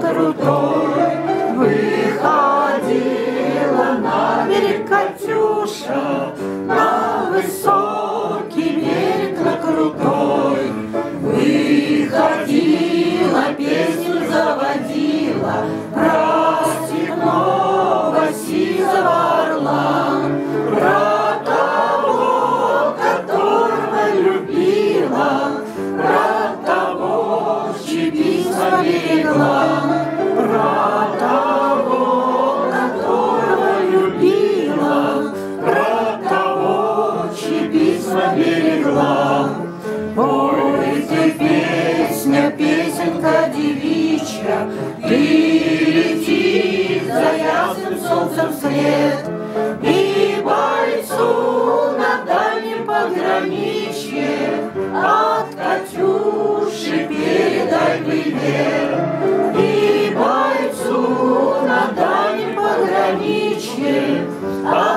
крутой Выходила на берег Катюша На высокий берег на крутой Выходила, песню заводила Про степного сизого орла Про того, которого любила Про того, чьи письма берегла берегла Ой, ты песня, песенка девичья, Ты лети за ясным солнцем вслед, И бойцу на дальнем пограничье. От Катюши передай привет. И бойцу на дальнем пограничье. От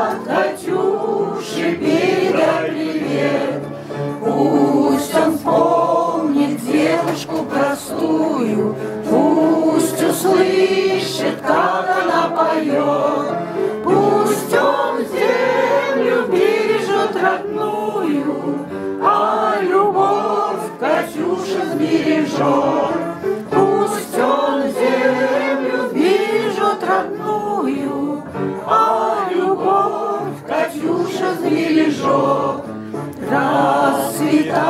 услышит, как она поет, Пусть он землю бережет родную, А любовь Катюша сбережет. Пусть он землю бережет родную, А любовь Катюша сбережет. Расцветали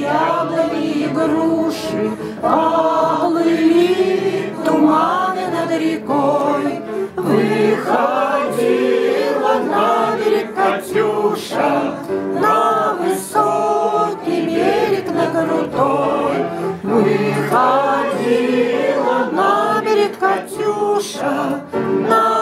яблони и груши, над рекой. Выходила на берег Катюша, На высокий берег, на крутой. Выходила на берег Катюша, На